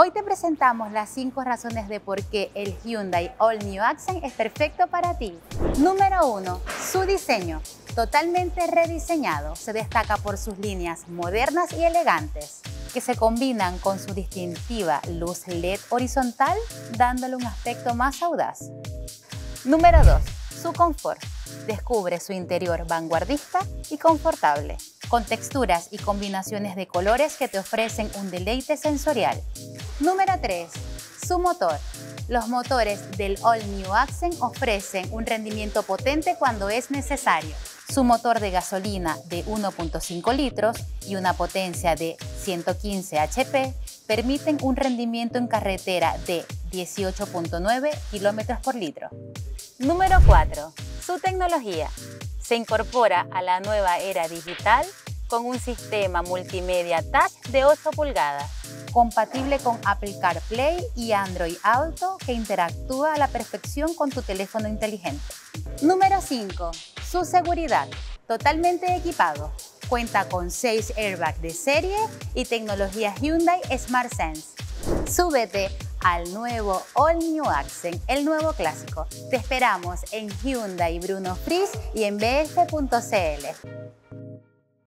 Hoy te presentamos las 5 razones de por qué el Hyundai All New Accent es perfecto para ti. Número 1. Su diseño. Totalmente rediseñado, se destaca por sus líneas modernas y elegantes, que se combinan con su distintiva luz LED horizontal, dándole un aspecto más audaz. Número 2. Su confort. Descubre su interior vanguardista y confortable, con texturas y combinaciones de colores que te ofrecen un deleite sensorial. Número 3. Su motor. Los motores del All New Accent ofrecen un rendimiento potente cuando es necesario. Su motor de gasolina de 1.5 litros y una potencia de 115 HP permiten un rendimiento en carretera de 18.9 km por litro. Número 4. Su tecnología. Se incorpora a la nueva era digital con un sistema multimedia touch de 8 pulgadas, compatible con Apple CarPlay y Android Auto que interactúa a la perfección con tu teléfono inteligente. Número 5. Su seguridad. Totalmente equipado. Cuenta con 6 airbags de serie y tecnología Hyundai Smart Sense. Súbete al nuevo All New Accent, el nuevo clásico. Te esperamos en Hyundai Bruno Fries y en bf.cl.